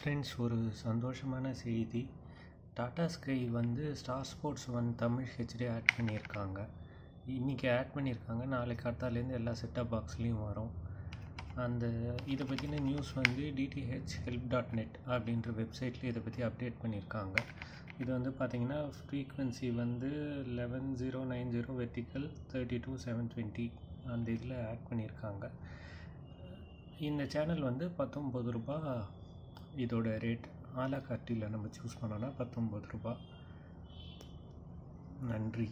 Friends ஒரு சந்தோஷமான செய்தி. டாடா ஸ்கை வந்து star sports one Tamil HD add பண்ணியிருக்காங்க. இன்றைக்கி ஆட் பண்ணியிருக்காங்க. நாளைக்கு அடுத்தாலேருந்து எல்லா செட்டப் பாக்ஸ்லேயும் வரும். அந்த இதை பற்றின நியூஸ் வந்து டிடிஹெச் ஹெல்ப் டாட் நெட் அப்படின்ற வெப்சைட்டில் இதை பற்றி அப்டேட் பண்ணியிருக்காங்க. இது வந்து பார்த்திங்கன்னா ஃப்ரீக்வன்சி வந்து eleven zero nine zero vertical thirty two seven twenty அந்த இதில் ஆட் பண்ணியிருக்காங்க. இந்த சேனல் வந்து பத்தொம்பது ரூபா இதோட ரேட் ஆலா கார்ட்டியில் நம்ம சூஸ் பண்ணோன்னா பத்தொம்பது ரூபா நன்றி.